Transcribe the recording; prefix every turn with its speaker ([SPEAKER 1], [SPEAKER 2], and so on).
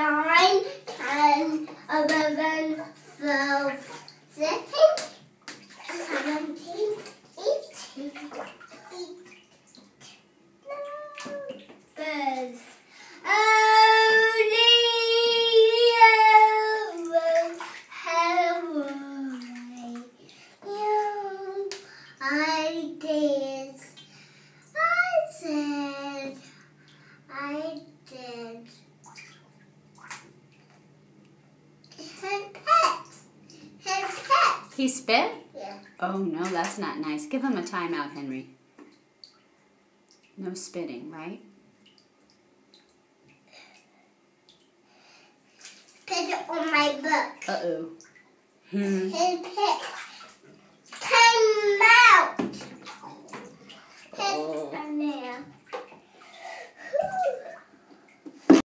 [SPEAKER 1] nine, ten, eleven, twelve, thirteen, seventeen, eighteen, eighteen.
[SPEAKER 2] He spit?
[SPEAKER 1] Yeah.
[SPEAKER 2] Oh no, that's not nice. Give him a timeout, Henry. No spitting, right?
[SPEAKER 1] Put it on my book.
[SPEAKER 2] Uh oh. Hmm.
[SPEAKER 1] Pet.